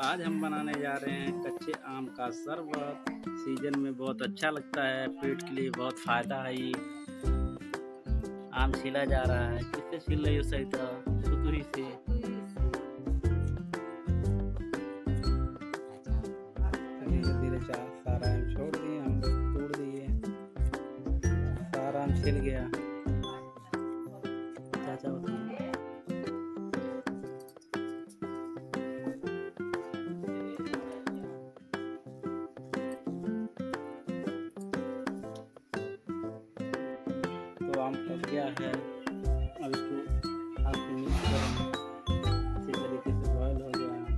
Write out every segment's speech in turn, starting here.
आज हम बनाने जा रहे हैं कच्चे आम का शरबत सीज़न में बहुत अच्छा लगता है, पेट के लिए बहुत फ़ायदा है ये। आम छिला जा रहा है, किससे छिल रही हो सही तो सुतुरी से। सारा आम छोड़ दिए तोड़ दिए। सारा आम छिल गया। चाचा पक गया है। अब इसको अच्छी तरीके से बॉयल हो गया है।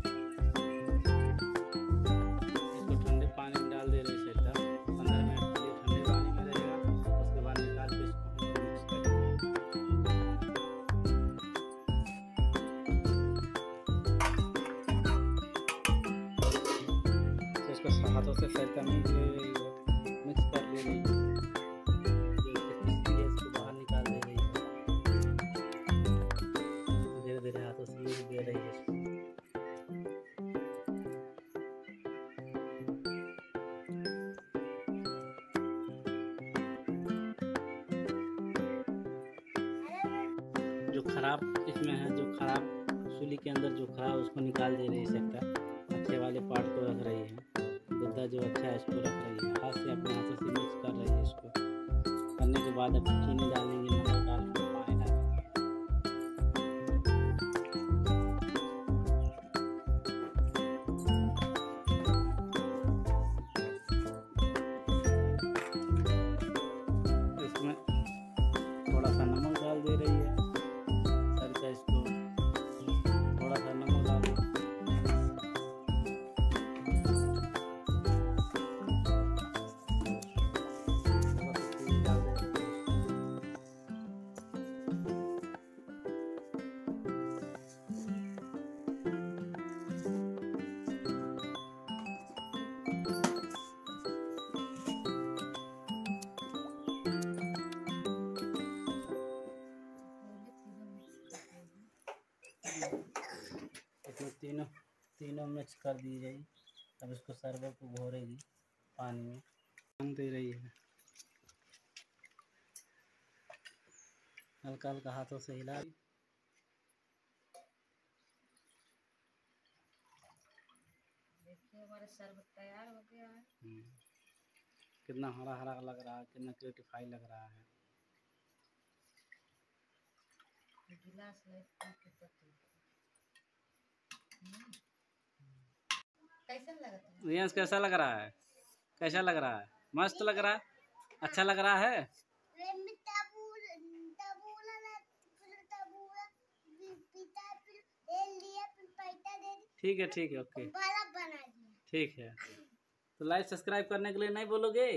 इसको ठंडे पानी में डाल दे रहे सेटा। पंद्रह मिनट के लिए ठंडे पानी में रहेगा। उसके बाद निकाल के इसको हम मिक्स करेंगे। तो इसको हाथों से मिक्स कर ले जो खराब इसमें है, जो खराब सूली के अंदर जो खराब उसको निकाल दे नहीं सकता। अच्छे वाले पार्ट को रख रही है। गुद्दा जो अच्छा है, इसको रख रही है। हाथ से अपने हाथों से मिक्स कर रही है इसको। करने के बाद अब चीनी डालेंगे, नमक डालेंगे इसमें तीनों तीनों मिक्स कर दी जाएगी अब इसको शरबत को घोरेगी पानी में। रंग दे रही है हल्का हल्का हाथों से हिला देखिए हमारा शरबत तैयार हो गया है। हम्म। कितना हरा हरा लग रहा है कितना क्रिटिफाई लग रहा है। गिलास ले कैसा लगा था रियांश कैसा लग रहा है? कैसा लग रहा है? मस्त लग रहा है? अच्छा लग रहा है? ठीक है ठीक है ओके ठीक है। तो लाइक सब्सक्राइब करने के लिए नहीं बोलोगे?